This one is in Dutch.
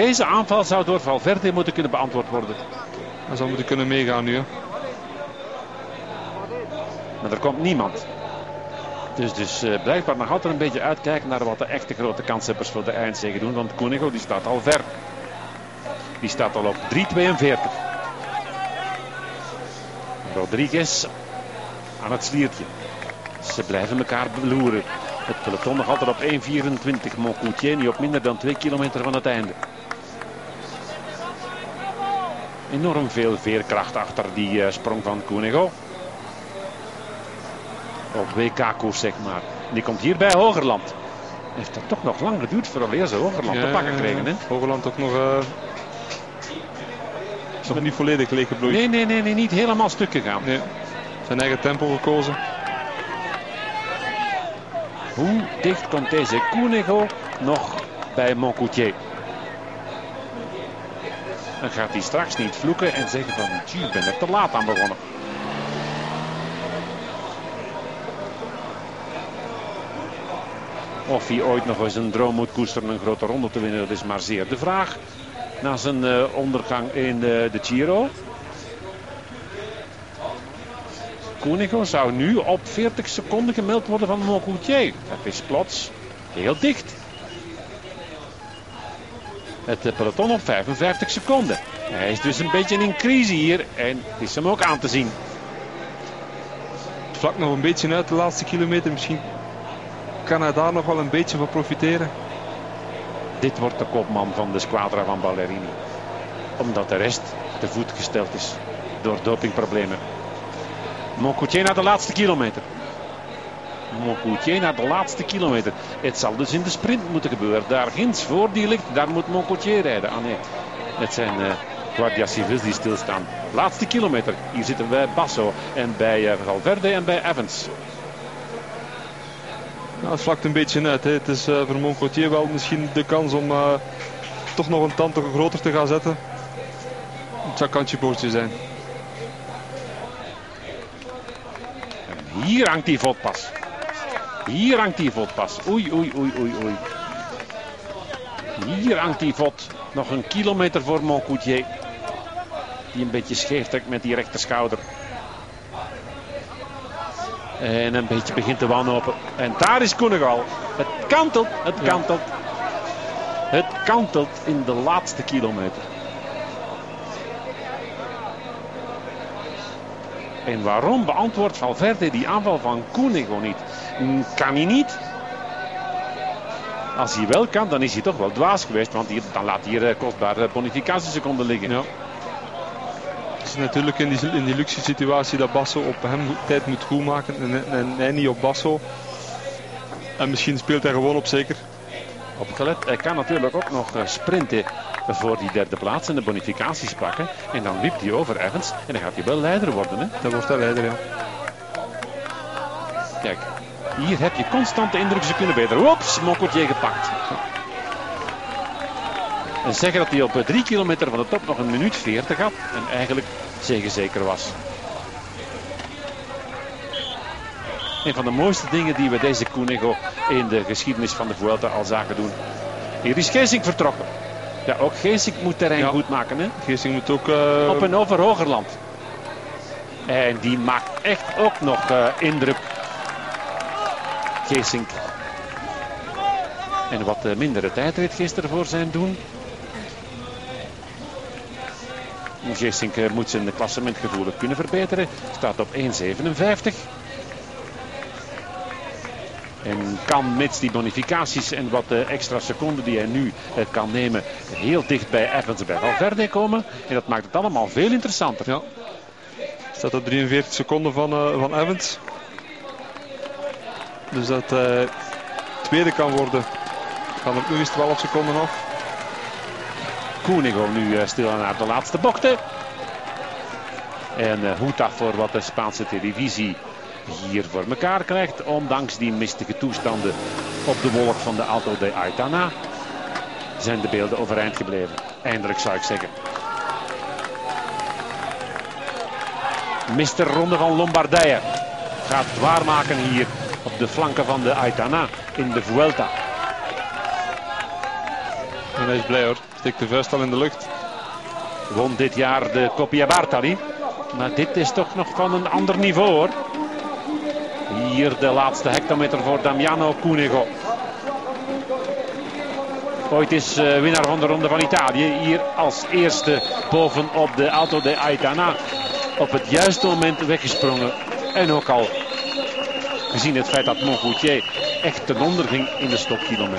deze aanval zou door Valverde moeten kunnen beantwoord worden. Hij zou moeten kunnen meegaan nu. Hè. Maar er komt niemand. Dus, dus uh, blijkbaar nog altijd een beetje uitkijken naar wat de echte grote kanshebbers voor de eindzege doen. Want Koenigo die staat al ver. Die staat al op 3,42. Rodriguez aan het sliertje. Ze blijven elkaar beloeren. Het peloton nog altijd op 1,24. Moncoutier nu op minder dan 2 kilometer van het einde. Enorm veel veerkracht achter die uh, sprong van Koenigo. Op WK-koers zeg maar. Die komt hier bij Hogerland. Heeft dat toch nog lang geduurd voordat ze Hogerland ja, te pakken kregen. Hè? Hogerland ook nog... Uh... Is nog niet volledig leeggebloeid. Nee, nee, nee, nee, niet helemaal stuk gegaan. Nee. Zijn eigen tempo gekozen. Hoe dicht komt deze Koenigo nog bij Moncoutier? Dan gaat hij straks niet vloeken en zeggen van... ik ben er te laat aan begonnen. Of hij ooit nog eens een droom moet koesteren een grote ronde te winnen, dat is maar zeer de vraag. Na zijn uh, ondergang in de, de Giro. Koenigo zou nu op 40 seconden gemeld worden van Moncoutier. Dat is plots heel dicht. Het peloton op 55 seconden. Hij is dus een beetje in crisis hier en het is hem ook aan te zien. Het vlak nog een beetje uit de laatste kilometer. Misschien kan hij daar nog wel een beetje van profiteren. Dit wordt de kopman van de squadra van Ballerini. Omdat de rest te voet gesteld is door dopingproblemen. Moncoutier naar de laatste kilometer. Moncoutier naar de laatste kilometer. Het zal dus in de sprint moeten gebeuren. Daar ginds voor die ligt, daar moet Moncoutier rijden. Ah nee, het zijn uh, Guardia Civils die stilstaan. Laatste kilometer. Hier zitten we bij Basso en bij uh, Valverde en bij Evans. Nou, het vlakt een beetje uit. Hè. Het is uh, voor Moncoutier wel misschien de kans om uh, toch nog een tand groter te gaan zetten. Het zou kantje bootje zijn. En hier hangt die pas. Hier hangt die pas. Oei, oei, oei, oei, oei. Hier hangt die vod. Nog een kilometer voor Moncoutier. Die een beetje scheef trekt met die rechterschouder. En een beetje begint te wanhopen. En daar is Koenegal. Het kantelt, het kantelt. Het kantelt in de laatste kilometer. En waarom beantwoordt Valverde die aanval van Koenigo niet? Kan hij niet? Als hij wel kan, dan is hij toch wel dwaas geweest. Want hier, dan laat hij hier eh, kostbare bonificatieseconden liggen. Ja. Het is natuurlijk in die, in die luxe situatie dat Basso op hem tijd moet goedmaken. En, en, hij niet op Basso. En misschien speelt hij gewoon op zeker. Op gelet. Hij kan natuurlijk ook nog eh, sprinten voor die derde plaats en de bonificaties pakken. En dan wipt hij over Evans. En dan gaat hij wel leider worden. Hè? Dan wordt hij leider, ja. Kijk, hier heb je constant de indruk ze kunnen beter. Oeps, Mokkeltje gepakt. En zeggen dat hij op 3 kilometer van de top nog een minuut 40 had. En eigenlijk zeker was. Een van de mooiste dingen die we deze Koenego in de geschiedenis van de Vuelta al zagen doen. Hier is Geesink vertrokken. Ja, ook Geesink moet terrein goed maken. Hè? Geesink moet ook... Uh... Op en over Hogerland. En die maakt echt ook nog uh, indruk. Geesink. En wat uh, mindere tijdrit gisteren voor zijn doen. Geesink moet zijn klassementgevoel kunnen verbeteren. Staat op 1,57. En kan met die bonificaties en wat extra seconden die hij nu kan nemen heel dicht bij Evans bij Valverde komen. En dat maakt het allemaal veel interessanter. Ja. Staat op 43 seconden van, uh, van Evans. Dus dat uh, tweede kan worden. Gaan er nu eens 12 seconden af. Koenigo nu uh, stil naar de laatste bochten. En hoe dat voor wat de Spaanse televisie hier voor elkaar krijgt. Ondanks die mistige toestanden op de wolk van de Alto de Aitana zijn de beelden overeind gebleven. Eindelijk zou ik zeggen. Mister Ronde van Lombardije gaat waarmaken hier op de flanken van de Aitana in de Vuelta. En hij is blij hoor. Steekt de vuist al in de lucht. Won dit jaar de Copia Bartali. Maar dit is toch nog van een ander niveau hoor. Hier de laatste hectometer voor Damiano Cunego. Ooit is uh, winnaar van de Ronde van Italië. Hier als eerste bovenop de Alto de Aitana. Op het juiste moment weggesprongen. En ook al gezien het feit dat Mongoutier echt ten onder ging in de stopkilometer.